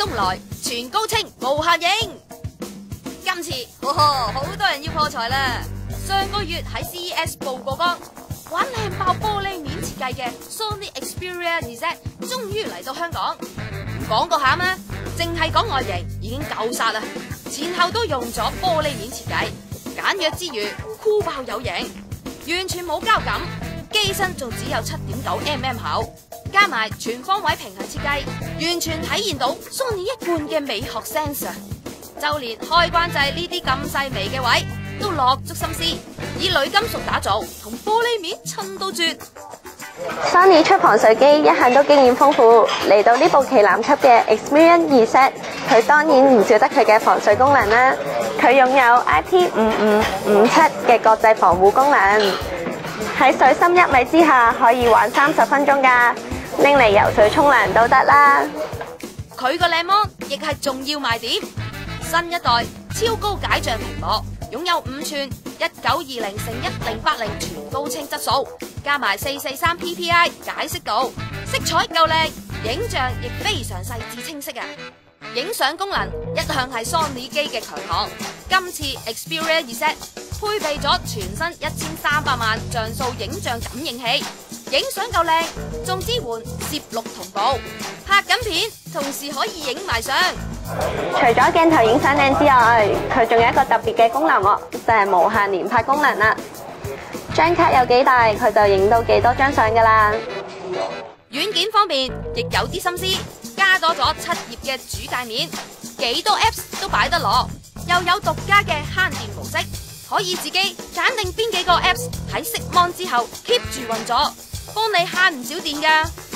东来全高清无限影，今次，呵呵，好多人要破财啦。上个月喺 CES 报过光，玩靓爆玻璃面设计嘅 Sony Xperia Z，终于嚟到香港。讲过下咩？净系讲外形已经够杀啦，前后都用咗玻璃面设计，简约之余酷爆有型，完全冇胶感，机身仲只有七点九 mm 厚。加埋全方位平衡设计，完全体现到 Sony 一贯嘅美学 sense。就连开关掣呢啲咁细微嘅位都落足心思，以铝金属打造，同玻璃面衬到绝。Sony 出防水机一向都经验丰富，嚟到呢部旗舰级嘅 Xperia e s 佢当然唔少得佢嘅防水功能啦。佢拥有 IP 五五五七嘅国际防护功能，喺水深一米之下可以玩三十分钟噶。拎嚟游水冲凉都得啦，佢个靓模亦系重要卖点。新一代超高解像屏幕，拥有五寸一九二零乘一零八零全高清质素，加埋四四三 PPI 解析度，色彩够靓，影像亦非常细致清晰啊！影相功能一向系 Sony 机嘅强项，今次 Xperia set 配备咗全新一千三百万像素影像感应器。影相够靓，仲支援摄录同步，拍紧片同时可以影埋相。除咗镜头影相靓之外，佢仲有一个特别嘅功能哦，就系无限连拍功能啦。张卡有几大，佢就影到几多张相噶啦。软件方面亦有啲心思，加咗咗七页嘅主界面，几多 Apps 都摆得落，又有独家嘅悭电模式，可以自己拣定边几个 Apps 喺色 mon 之后 keep 住运作。帮你悭唔少电噶。